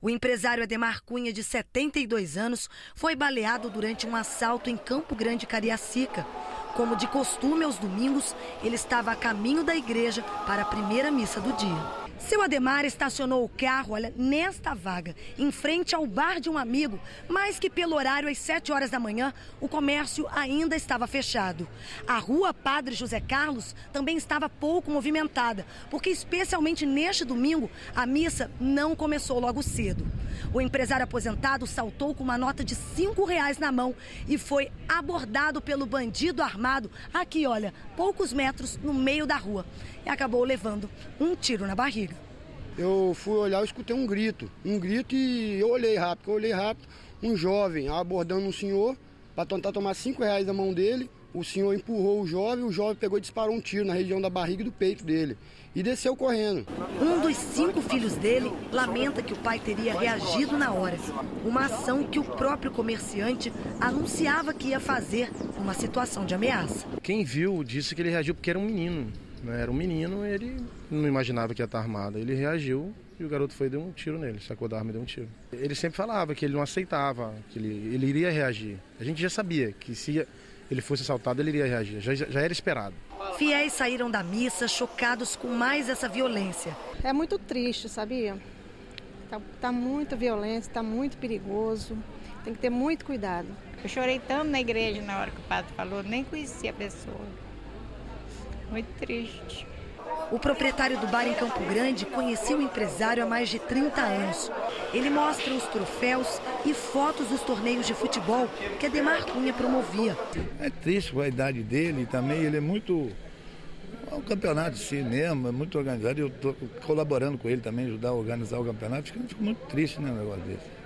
O empresário Ademar Cunha, de 72 anos, foi baleado durante um assalto em Campo Grande, Cariacica. Como de costume, aos domingos, ele estava a caminho da igreja para a primeira missa do dia. Seu Ademar estacionou o carro, olha, nesta vaga, em frente ao bar de um amigo, mas que pelo horário às 7 horas da manhã, o comércio ainda estava fechado. A rua Padre José Carlos também estava pouco movimentada, porque especialmente neste domingo, a missa não começou logo cedo. O empresário aposentado saltou com uma nota de cinco reais na mão e foi abordado pelo bandido armado aqui, olha, poucos metros no meio da rua. E acabou levando um tiro na barriga. Eu fui olhar, eu escutei um grito, um grito e eu olhei rápido, eu olhei rápido, um jovem abordando um senhor para tentar tomar cinco reais da mão dele. O senhor empurrou o jovem, o jovem pegou e disparou um tiro na região da barriga e do peito dele e desceu correndo. Um dos cinco filhos dele lamenta que o pai teria reagido na hora. Uma ação que o próprio comerciante anunciava que ia fazer numa situação de ameaça. Quem viu disse que ele reagiu porque era um menino. Né? Era um menino, ele não imaginava que ia estar armado. Ele reagiu e o garoto foi e deu um tiro nele, sacou da arma e deu um tiro. Ele sempre falava que ele não aceitava, que ele, ele iria reagir. A gente já sabia que se ele fosse assaltado, ele iria reagir, já, já era esperado. Fiéis saíram da missa chocados com mais essa violência. É muito triste, sabia? Tá, tá muito violência, tá muito perigoso. Tem que ter muito cuidado. Eu chorei tanto na igreja na hora que o padre falou, nem conhecia a pessoa. Muito triste. O proprietário do bar em Campo Grande conhecia o empresário há mais de 30 anos. Ele mostra os troféus e fotos dos torneios de futebol que Ademar Cunha promovia. É triste a idade dele também, ele é muito. É um campeonato de cinema, é muito organizado. Eu estou colaborando com ele também, ajudar a organizar o campeonato. Fico, fico muito triste, né, um negócio desse.